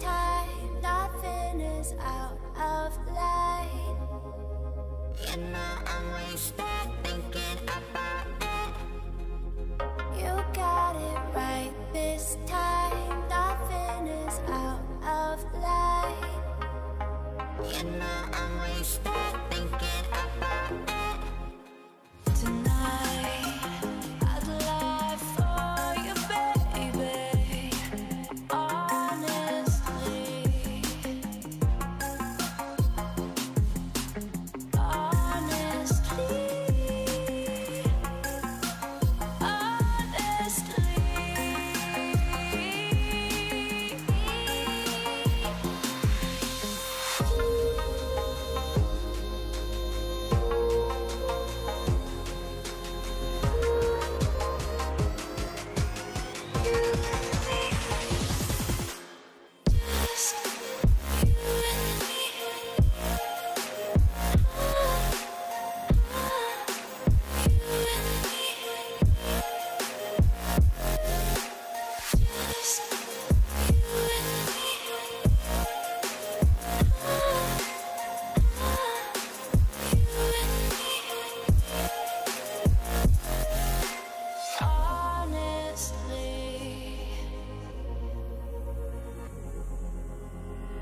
time nothing is out of line. You know I'm wasted.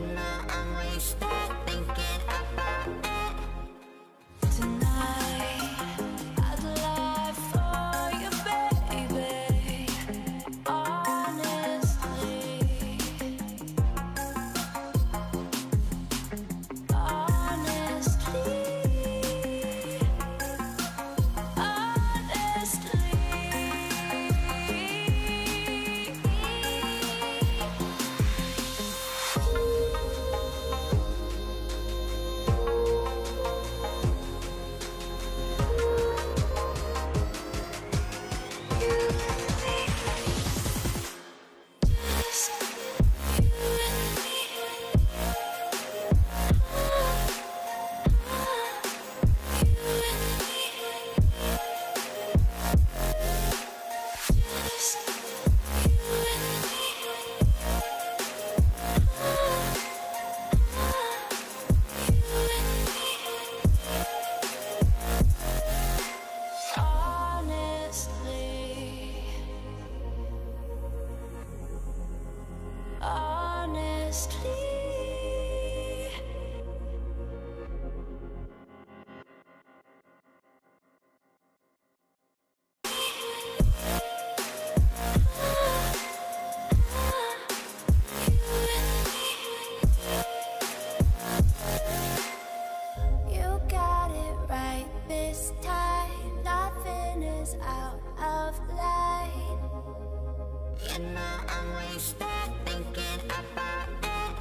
na ang waste of light. You know I'm wasted thinking about it.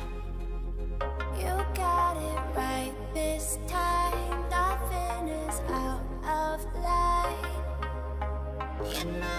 You got it right this time. Nothing is out of light. You know